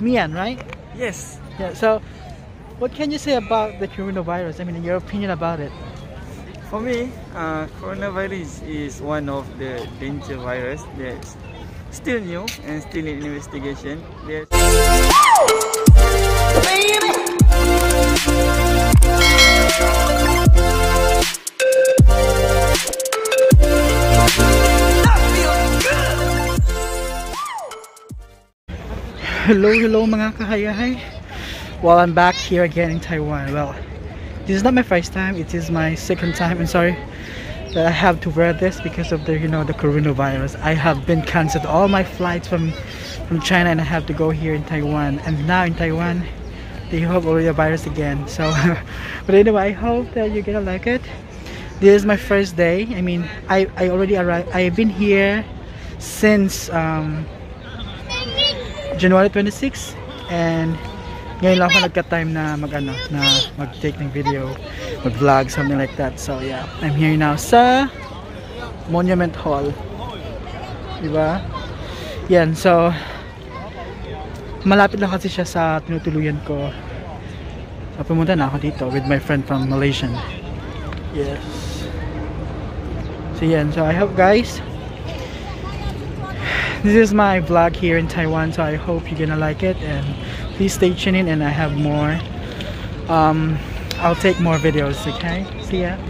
Mian, right? Yes. Yeah. So, what can you say about the coronavirus? I mean, your opinion about it? For me, uh, coronavirus is one of the danger virus that's still new and still in investigation. There's Hello, hello mga kahayahay. Well, I'm back here again in Taiwan. Well, this is not my first time. It is my second time. I'm sorry that I have to wear this because of the, you know, the coronavirus. I have been cancelled all my flights from from China and I have to go here in Taiwan. And now in Taiwan, they have already a virus again. So, but anyway, I hope that you're gonna like it. This is my first day. I mean, I I already arrived. I've been here since um, January 26 and ngayon lang ako nagka-time na mag ano, na mag-take ng video, mag-vlog, something like that. So yeah, I'm here now sa Monument Hall. Diba? Yan, so malapit lang kasi siya sa tinutuluyan ko. So pumunta na ako dito with my friend from Malaysian. Yes. So yan, so I hope guys this is my vlog here in Taiwan so I hope you're gonna like it and please stay tuned in and I have more. Um, I'll take more videos okay? See ya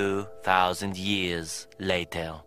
Two thousand years later.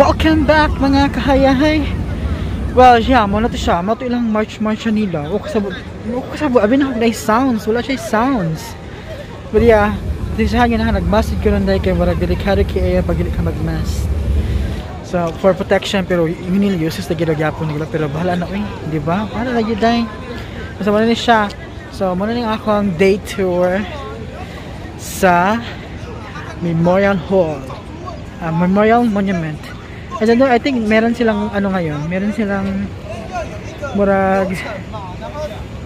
Welcome back mga kahayahay. Well, yeah, mo na to siya. Mo ilang March March siya nila. O kasabo, o kasabo, abi na na sounds. Wala siya sounds. But yeah, this hangin na nagmasid ko dahil kay murag delikado kay iya pag ka magmas. So, for protection, pero yun nila uses na ginagyapo nila. Pero bahala na, uy, di ba? Bahala na yun dahil. So, muna ni siya. So, muna ni ako ang day tour sa Memorial Hall. Uh, Memorial Monument. I don't know, I think meron silang ano ngayon, meron silang murag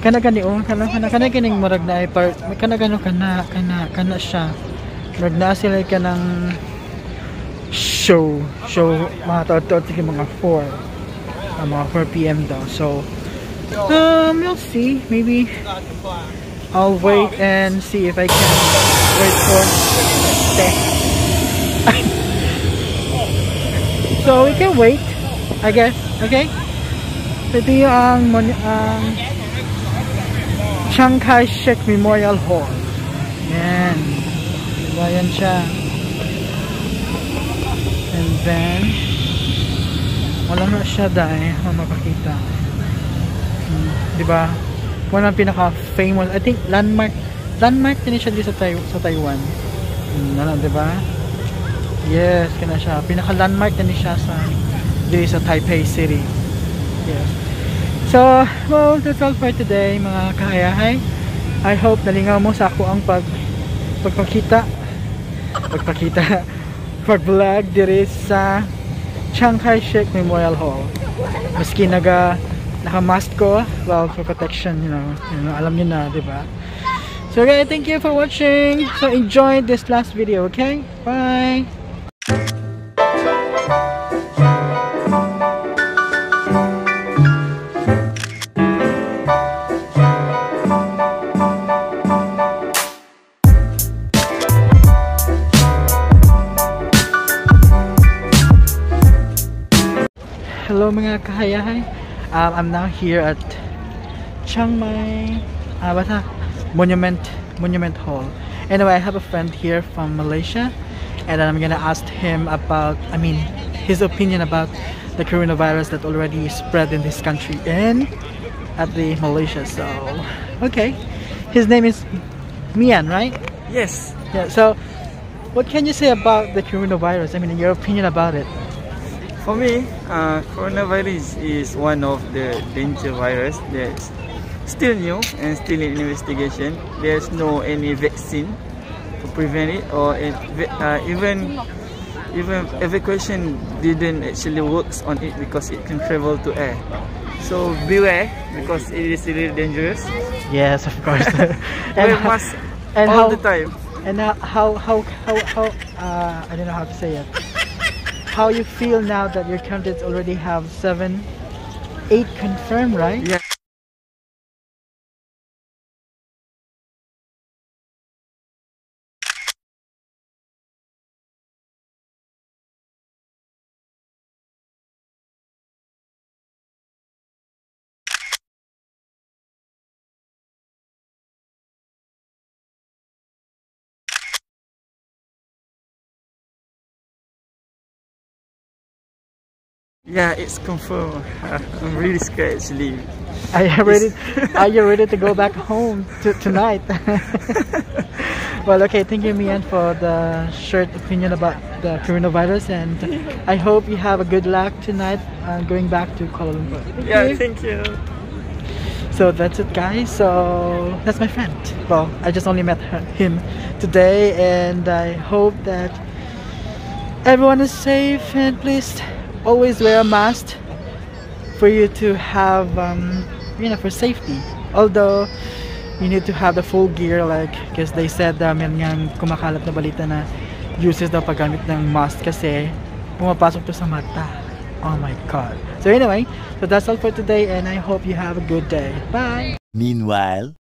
kana gani oh, kana kana kana kining murag na part, kana gano kana kana kana siya. Murag na sila kanang show, show mga tao sige mga 4 uh, mga 4 p.m. daw. So um we'll see, maybe I'll wait and see if I can wait for So we can wait, I guess. Okay? So ito yung mon- ang Chiang Kai-shek Memorial Hall. Yan. Diba yan siya. And then wala na siya dahil makakita. Hmm, diba? One ang pinaka famous, I think landmark landmark din siya dito sa, Tai sa Taiwan. Hmm, ano, diba? Yes, kana siya. Pinaka landmark na siya sa diri sa Taipei City. Yes. So, well, that's all for today, mga kahayahay. I hope nalingaw mo sa ako ang pag pagpakita pagpakita pag-vlog diri sa Chiang Kai-shek Memorial Hall. Maski naga naka-mask ko, well, for protection, you know, you know alam niyo na, di ba? So, guys, thank you for watching. So, enjoy this last video, okay? Bye! Hello mga kahayahay. Um, I'm now here at Chiang Mai uh, basta, Monument Monument Hall. Anyway, I have a friend here from Malaysia and then I'm gonna ask him about I mean his opinion about the coronavirus that already spread in this country and at the Malaysia. So okay. His name is Mian, right? Yes. Yeah, so what can you say about the coronavirus? I mean your opinion about it. For me, uh, coronavirus is one of the danger virus that's still new and still in investigation. There's no any vaccine prevent it, or uh, even even evacuation didn't actually works on it because it can travel to air. So beware because it is really dangerous. Yes, of course. Wear ho- mask and all how, the time. And how how how how, how uh, I don't know how to say it. How you feel now that your countries already have seven, eight confirmed, right? Yeah. Yeah, it's confirmed. I'm really scared actually. Are you ready? are you ready to go back home to, tonight? well, okay. Thank you, Mian, for the short opinion about the coronavirus, and I hope you have a good luck tonight uh, going back to Kuala Lumpur. Thank Yeah, you. thank you. So that's it, guys. So that's my friend. Well, I just only met her, him today, and I hope that everyone is safe and please always wear a mask for you to have, um, you know, for safety. Although you need to have the full gear, like, because they said uh, meron ngang kumakalat na balita na uses daw paggamit ng mask kasi pumapasok to sa mata. Oh my god. So anyway, so that's all for today and I hope you have a good day. Bye! Meanwhile,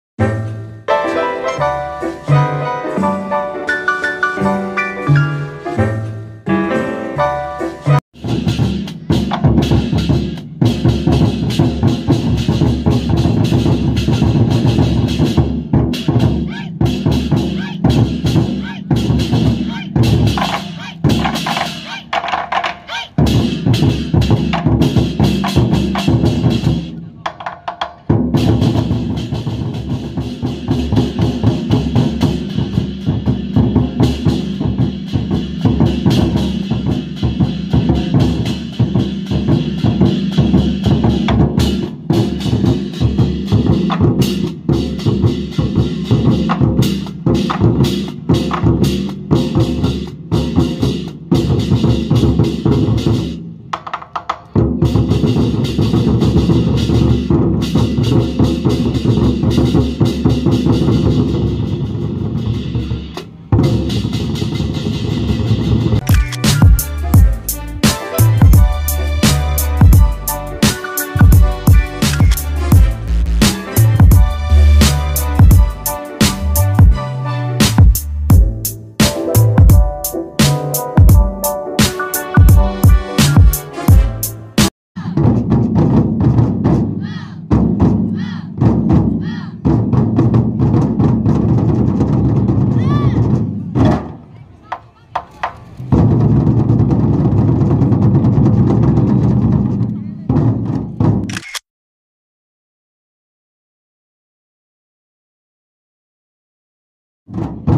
you